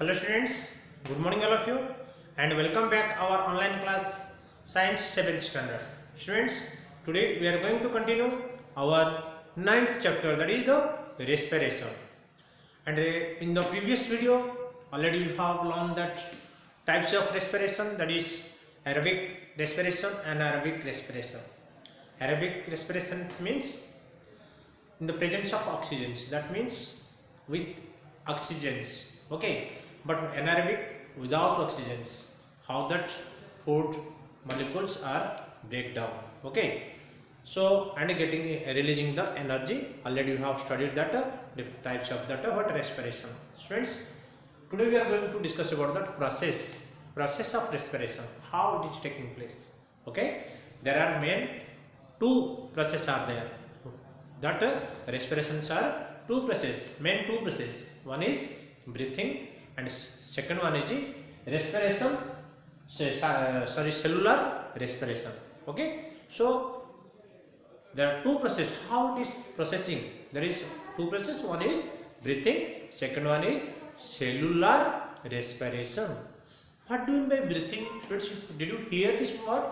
Hello students, good morning all of you and welcome back our online class Science 7th Standard. Students, today we are going to continue our ninth chapter that is the respiration. And uh, in the previous video already you have learned that types of respiration that is aerobic respiration and anaerobic respiration. Aerobic respiration means in the presence of oxygens that means with oxygens okay but anaerobic without oxygens how that food molecules are break down. Okay? So and getting releasing the energy. Already you have studied that uh, different types of that uh, what respiration. Friends today we are going to discuss about that process process of respiration. How it is taking place. Okay? There are main two process are there. That uh, respirations are two process main two process. One is breathing and second one is the respiration sorry cellular respiration. Okay? So there are two processes how it is processing? There is two processes one is breathing. Second one is cellular respiration. What do you mean by breathing? Did you hear this word?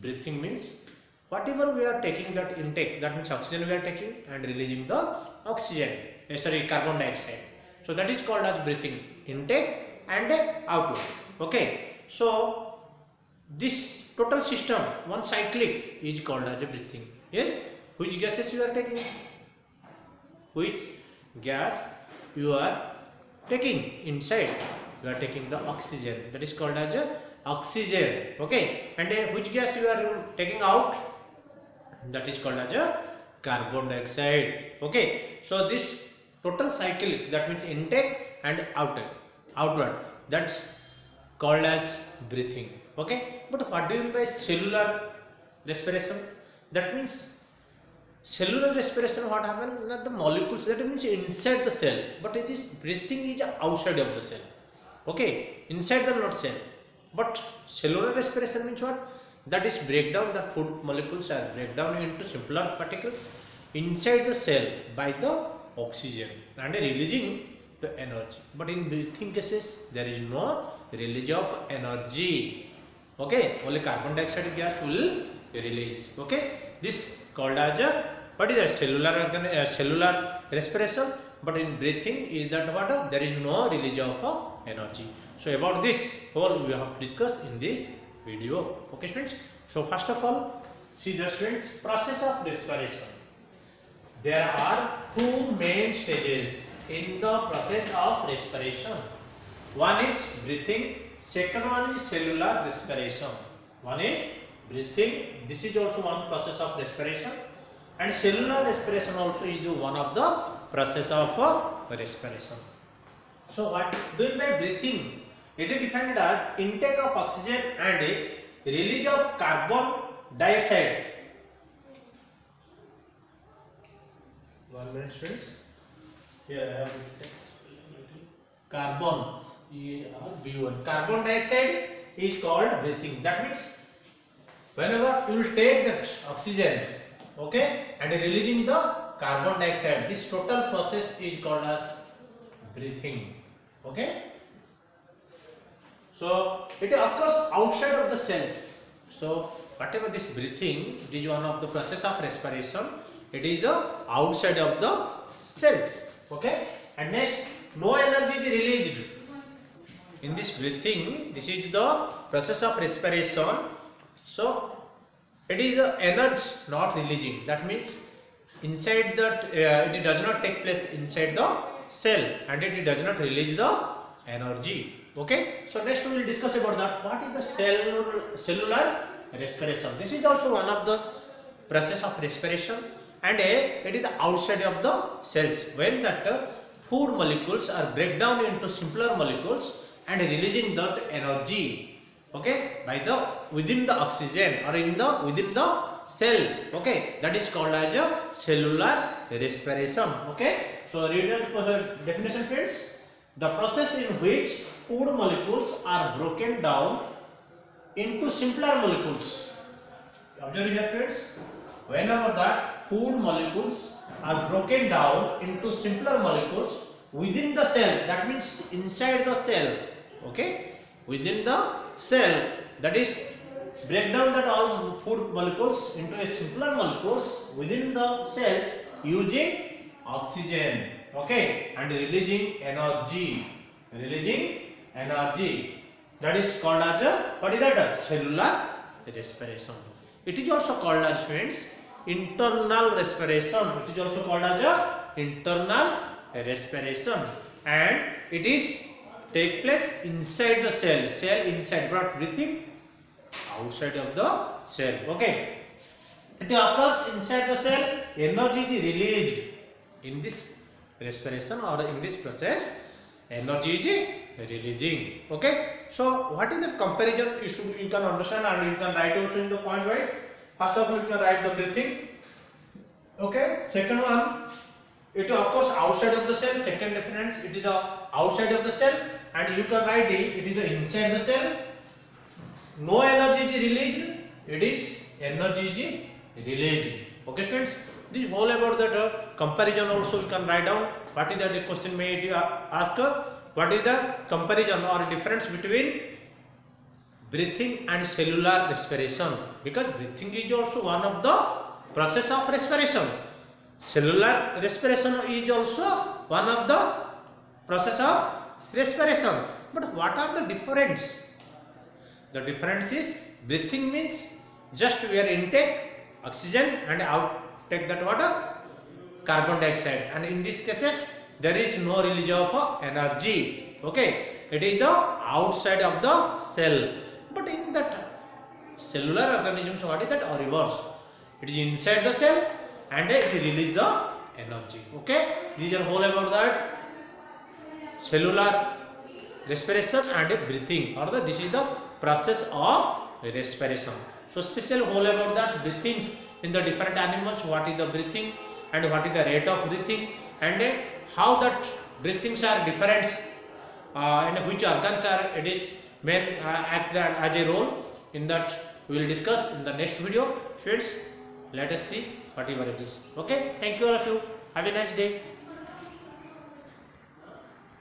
Breathing means whatever we are taking that intake that means oxygen we are taking and releasing the oxygen. Eh, sorry carbon dioxide so that is called as breathing intake and output okay. So this total system one cyclic is called as breathing. Yes? Which gases you are taking? Which gas you are taking? Inside you are taking the oxygen. That is called as a oxygen. Okay? And uh, which gas you are taking out? That is called as a carbon dioxide. Okay? So this total cyclic that means intake and outtake outward. That's called as breathing okay? But what do you mean by cellular respiration? That means cellular respiration what happens that the molecules that means inside the cell but it is breathing is outside of the cell okay? Inside the not cell. But cellular respiration means what? That is breakdown that food molecules are breakdown into simpler particles inside the cell by the oxygen and releasing the energy. But in breathing cases there is no release of energy. Okay? Only carbon dioxide gas will release. Okay? This called as a what is that cellular organ uh, cellular respiration. But in breathing is that what? There is no release of uh, energy. So about this all we have discussed in this video. Okay students so first of all see the students process of respiration there are two main stages in the process of respiration. One is breathing second one is cellular respiration. One is breathing this is also one process of respiration. And cellular respiration also is the one of the process of uh, respiration. So what doing by breathing? It is defined as intake of oxygen and release of carbon dioxide one students here I have carbon. B1 carbon dioxide is called breathing that means whenever you will take that oxygen okay and releasing the carbon dioxide this total process is called as breathing okay? So it occurs outside of the cells. So whatever this breathing it is one of the process of respiration it is the outside of the cells. Okay? And next no energy is released. In this breathing this is the process of respiration. So it is the energy not releasing. That means inside that uh, it does not take place inside the cell and it does not release the energy. Okay? So next we will discuss about that. What is the cellular cellular respiration? This is also one of the process of respiration and uh, it is outside of the cells. When that uh, food molecules are break down into simpler molecules and releasing that energy okay by the within the oxygen or in the within the cell okay that is called as a cellular respiration okay. So read the definition friends. The process in which food molecules are broken down into simpler molecules. Observe here friends. Whenever that food molecules are broken down into simpler molecules within the cell. That means inside the cell okay? Within the cell that is break down that all food molecules into a simpler molecules within the cells using oxygen okay? And releasing energy releasing energy. That is called as a what is that? Cellular respiration. It is also called as friends internal respiration. Which is also called as a internal respiration. And it is take place inside the cell. Cell inside but breathing outside of the cell. Okay. It occurs inside the cell. Energy is released in this respiration or in this process. Energy is releasing. Okay. So what is the comparison? You should you can understand and you can write also in the point wise first of all you can write the breathing okay second one it occurs outside of the cell second difference it is the outside of the cell and you can write the it is the inside the cell. No energy is released it is energy is released. Okay students? This whole about that uh, comparison also you can write down. What is that the question may ask what is the comparison or difference between breathing and cellular respiration. Because breathing is also one of the process of respiration. Cellular respiration is also one of the process of respiration. But what are the difference? The difference is breathing means just we are intake oxygen and out. Take that water carbon dioxide. And in these cases there is no release of energy. Okay? It is the outside of the cell but in that cellular organisms what is that? Or reverse. It is inside the cell and it release the energy. Okay? These are whole about that cellular respiration and breathing. Or the this is the process of respiration. So special whole about that breathings. In the different animals what is the breathing and what is the rate of breathing and uh, how that breathings are different uh, and which organs are it is main uh, act that as a role in that we will discuss in the next video. Students let us see whatever it is okay? Thank you all of you. Have a nice day